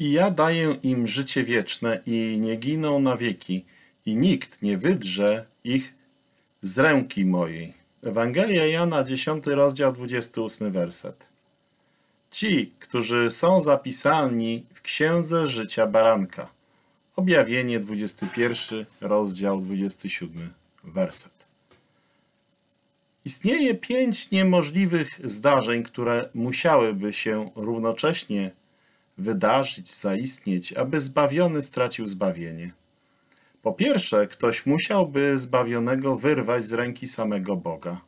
I ja daję im życie wieczne i nie giną na wieki i nikt nie wydrze ich z ręki mojej. Ewangelia Jana, 10 rozdział, 28 werset. Ci, którzy są zapisani w Księdze Życia Baranka. Objawienie, 21 rozdział, 27 werset. Istnieje pięć niemożliwych zdarzeń, które musiałyby się równocześnie wydarzyć, zaistnieć, aby zbawiony stracił zbawienie. Po pierwsze, ktoś musiałby zbawionego wyrwać z ręki samego Boga.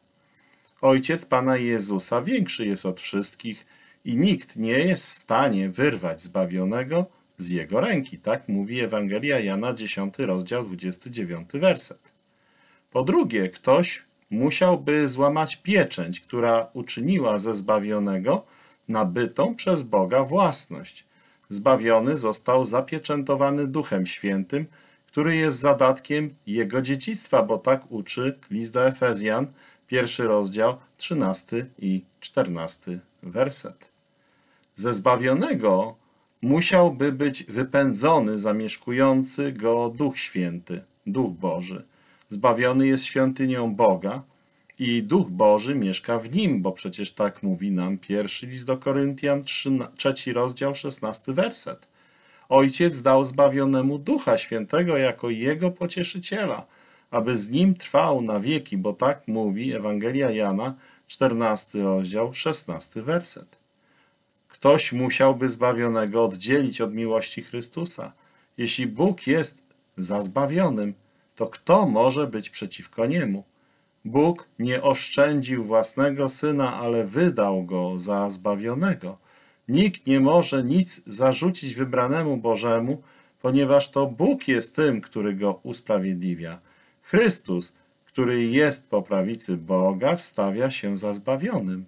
Ojciec Pana Jezusa większy jest od wszystkich i nikt nie jest w stanie wyrwać zbawionego z jego ręki. Tak mówi Ewangelia Jana 10 rozdział 29 werset. Po drugie, ktoś musiałby złamać pieczęć, która uczyniła ze zbawionego nabytą przez Boga własność. Zbawiony został zapieczętowany Duchem Świętym, który jest zadatkiem jego dziedzictwa, bo tak uczy list do Efezjan, pierwszy rozdział, 13 i 14 werset. Ze zbawionego musiałby być wypędzony zamieszkujący go Duch Święty, Duch Boży. Zbawiony jest świątynią Boga i Duch Boży mieszka w nim, bo przecież tak mówi nam pierwszy list do Koryntian, trzeci rozdział, szesnasty werset. Ojciec dał zbawionemu Ducha Świętego jako Jego pocieszyciela, aby z Nim trwał na wieki, bo tak mówi Ewangelia Jana, 14 rozdział, 16 werset. Ktoś musiałby zbawionego oddzielić od miłości Chrystusa. Jeśli Bóg jest za zbawionym, to kto może być przeciwko Niemu? Bóg nie oszczędził własnego Syna, ale wydał Go za zbawionego. Nikt nie może nic zarzucić wybranemu Bożemu, ponieważ to Bóg jest tym, który Go usprawiedliwia. Chrystus, który jest po prawicy Boga, wstawia się za zbawionym.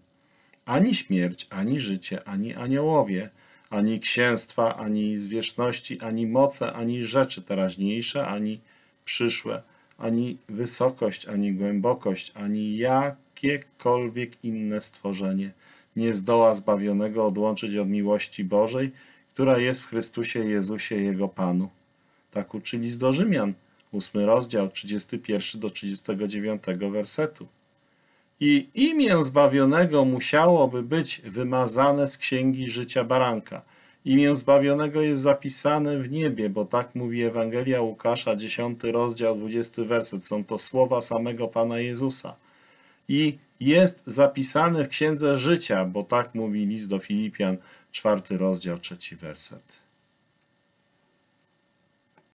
Ani śmierć, ani życie, ani aniołowie, ani księstwa, ani zwierzchności, ani moce, ani rzeczy teraźniejsze, ani przyszłe, ani wysokość, ani głębokość, ani jakiekolwiek inne stworzenie nie zdoła zbawionego odłączyć od miłości Bożej, która jest w Chrystusie Jezusie Jego Panu. Tak uczyli z do Rzymian, 8 rozdział, 31 do 39 wersetu. I imię zbawionego musiałoby być wymazane z księgi życia baranka – Imię zbawionego jest zapisane w niebie, bo tak mówi Ewangelia Łukasza, 10 rozdział, 20 werset. Są to słowa samego Pana Jezusa. I jest zapisane w Księdze Życia, bo tak mówi list do Filipian, 4 rozdział, 3 werset.